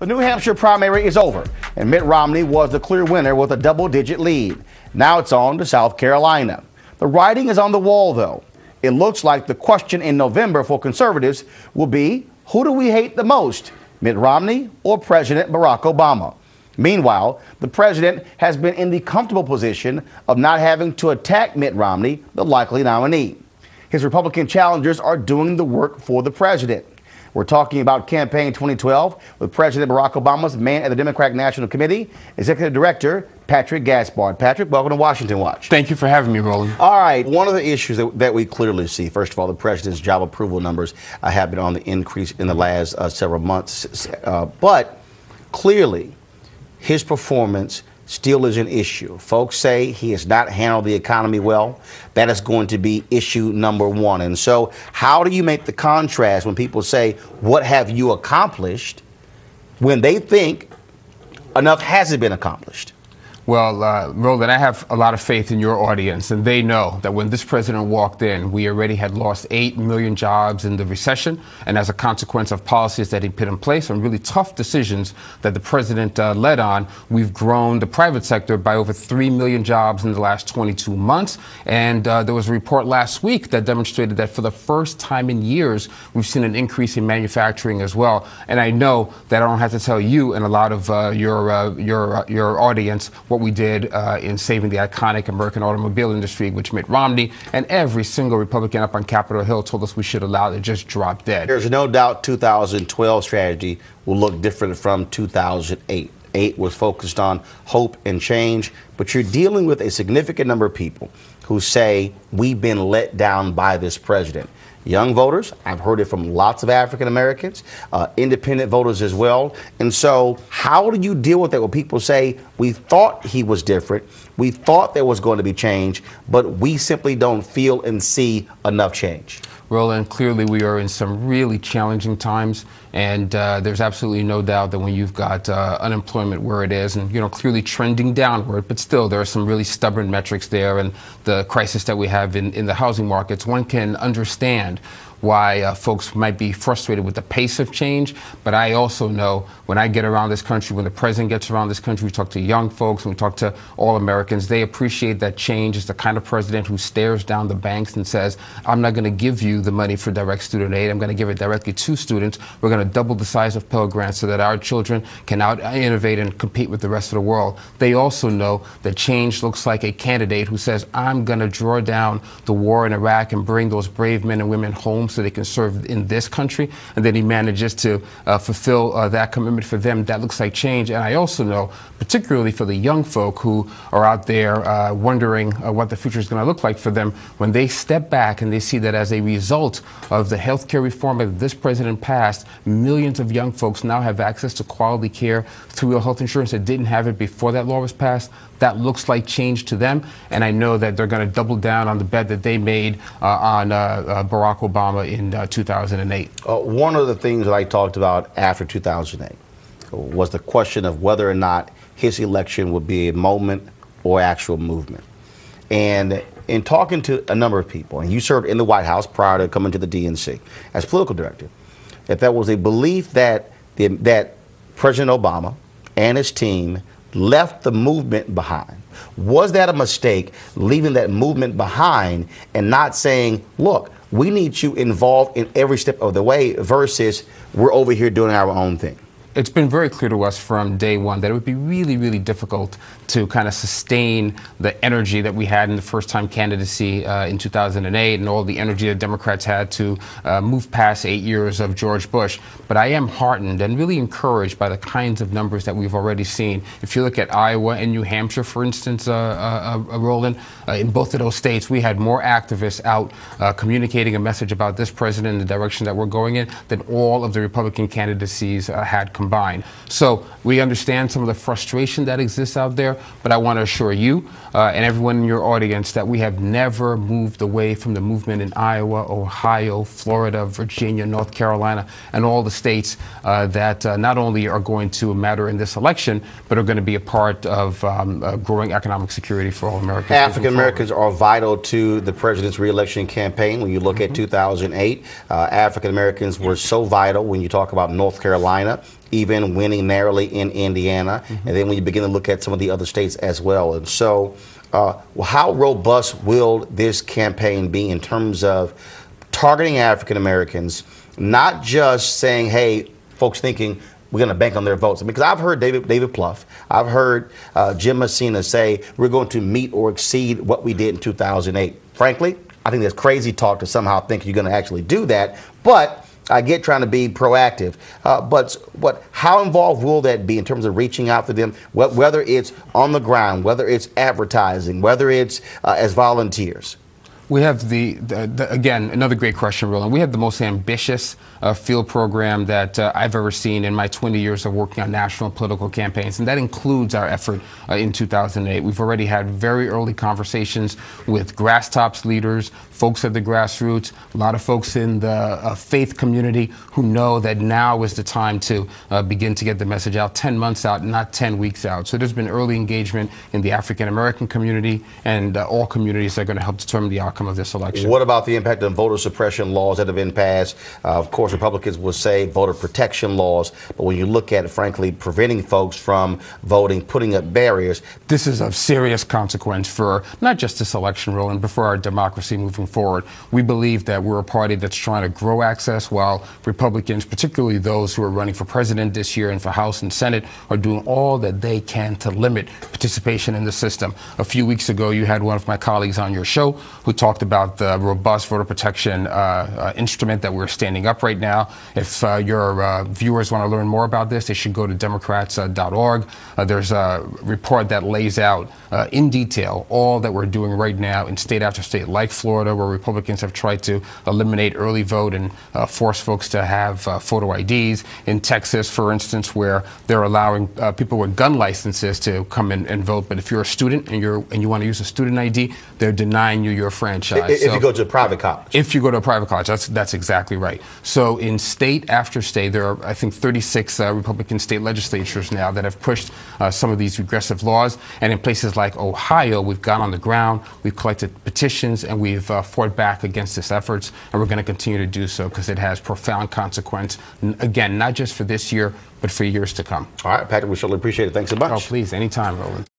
The New Hampshire primary is over, and Mitt Romney was the clear winner with a double digit lead. Now it's on to South Carolina. The writing is on the wall, though. It looks like the question in November for conservatives will be who do we hate the most, Mitt Romney or President Barack Obama? Meanwhile, the president has been in the comfortable position of not having to attack Mitt Romney, the likely nominee. His Republican challengers are doing the work for the president. We're talking about campaign 2012 with President Barack Obama's man at the Democratic National Committee, Executive Director Patrick Gaspard. Patrick, welcome to Washington Watch. Thank you for having me, Roland. All right, one of the issues that, that we clearly see, first of all, the president's job approval numbers uh, have been on the increase in the last uh, several months, uh, but clearly his performance still is an issue. Folks say he has not handled the economy well. That is going to be issue number one. And so, how do you make the contrast when people say, What have you accomplished? when they think enough hasn't been accomplished? Well, uh, Roland, I have a lot of faith in your audience, and they know that when this president walked in, we already had lost 8 million jobs in the recession, and as a consequence of policies that he put in place and really tough decisions that the president uh, led on, we've grown the private sector by over 3 million jobs in the last 22 months. And uh, there was a report last week that demonstrated that for the first time in years, we've seen an increase in manufacturing as well. And I know that I don't have to tell you and a lot of uh, your, uh, your, uh, your audience what we did uh, in saving the iconic American automobile industry, which Mitt Romney and every single Republican up on Capitol Hill told us we should allow to just drop dead. There's no doubt 2012 strategy will look different from 2008. Eight was focused on hope and change, but you're dealing with a significant number of people who say we've been let down by this president young voters. I've heard it from lots of African Americans, uh, independent voters as well. And so, how do you deal with that when people say, we thought he was different, we thought there was going to be change, but we simply don't feel and see enough change? Roland, clearly we are in some really challenging times, and uh, there's absolutely no doubt that when you've got uh, unemployment where it is, and you know clearly trending downward, but still there are some really stubborn metrics there, and the crisis that we have in, in the housing markets, one can understand why uh, folks might be frustrated with the pace of change. But I also know when I get around this country, when the president gets around this country, we talk to young folks and we talk to all Americans, they appreciate that change is the kind of president who stares down the banks and says, I'm not going to give you the money for direct student aid. I'm going to give it directly to students. We're going to double the size of Pell Grants so that our children can out innovate and compete with the rest of the world. They also know that change looks like a candidate who says, I'm going to draw down the war in Iraq and bring those brave men and women home so they can serve in this country. And then he manages to uh, fulfill uh, that commitment for them. That looks like change. And I also know, particularly for the young folk who are out there uh, wondering uh, what the future is going to look like for them, when they step back and they see that as a result of the health care reform that this president passed, millions of young folks now have access to quality care through health insurance that didn't have it before that law was passed. That looks like change to them. And I know that they're going to double down on the bet that they made uh, on uh, Barack Obama in uh, 2008? Uh, one of the things that I talked about after 2008 was the question of whether or not his election would be a moment or actual movement. And in talking to a number of people, and you served in the White House prior to coming to the DNC as political director, that there was a belief that the, that President Obama and his team left the movement behind. Was that a mistake, leaving that movement behind and not saying, look, we need you involved in every step of the way versus we're over here doing our own thing it's been very clear to us from day one that it would be really, really difficult to kind of sustain the energy that we had in the first time candidacy uh, in 2008 and all the energy that Democrats had to uh, move past eight years of George Bush. But I am heartened and really encouraged by the kinds of numbers that we've already seen. If you look at Iowa and New Hampshire, for instance, uh, uh, uh Roland, uh, in both of those states, we had more activists out communicating a message about this president and the direction that we're going in than all of the Republican candidacies had combined. So we understand some of the frustration that exists out there, but I want to assure you uh, and everyone in your audience that we have never moved away from the movement in Iowa, Ohio, Florida, Virginia, North Carolina, and all the states uh, that uh, not only are going to matter in this election, but are going to be a part of um, uh, growing economic security for all Americans. African Americans are vital to the president's reelection campaign. When you look mm-hmm. at 2008, uh, African Americans were so vital when you talk about North Carolina even winning narrowly in Indiana. Mm-hmm. And then when you begin to look at some of the other states as well. And so, uh, how robust will this campaign be in terms of targeting African Americans, not just saying, hey, folks thinking, we're going to bank on their votes. Because I've heard David David Plouffe, I've heard uh, Jim Messina say we're going to meet or exceed what we did in 2008. Frankly, I think that's crazy talk to somehow think you're going to actually do that. But I get trying to be proactive, uh, but what? How involved will that be in terms of reaching out to them? Whether it's on the ground, whether it's advertising, whether it's uh, as volunteers. We have the, the, the, again another great question, Roland. We have the most ambitious uh, field program that uh, I've ever seen in my 20 years of working on national political campaigns, and that includes our effort uh, in 2008. We've already had very early conversations with grass tops leaders, folks at the grassroots, a lot of folks in the uh, faith community who know that now is the time to uh, begin to get the message out 10 months out, not 10 weeks out. So there's been early engagement in the African American community, and uh, all communities are going to help determine the outcome outcome of this election. What about the impact of voter suppression laws that have been passed? Uh, of course, Republicans will say voter protection laws, but when you look at, it, frankly, preventing folks from voting, putting up barriers. This is of serious consequence for not just this election, Roland, but for our democracy moving forward. We believe that we're a party that's trying to grow access while Republicans, particularly those who are running for president this year and for House and Senate, are doing all that they can to limit participation in the system. A few weeks ago, you had one of my colleagues on your show who talked talked about the robust voter protection uh, uh, instrument that we're standing up right now. If uh, your uh, viewers want to learn more about this, they should go to Democrats.org. Uh, uh, there's a report that lays out in detail all that we're doing right now in state after state, like Florida, where Republicans have tried to eliminate early vote and force folks to have photo IDs. In Texas, for instance, where they're allowing people with gun licenses to come in and vote, but if you're a student and you're and you want to use a student ID, they're denying you your franchise franchise. If, so you go to a private college. If you go to a private college, that's that's exactly right. So in state after state, there are I think 36 uh, Republican state legislatures now that have pushed uh, some of these regressive laws. And in places like Ohio, we've gone on the ground, we've collected petitions, and we've uh, fought back against this efforts, and we're going to continue to do so because it has profound consequence. Again, not just for this year, but for years to come. All right, Patrick, we certainly appreciate it. Thanks so much. Oh, please, anytime, Roland.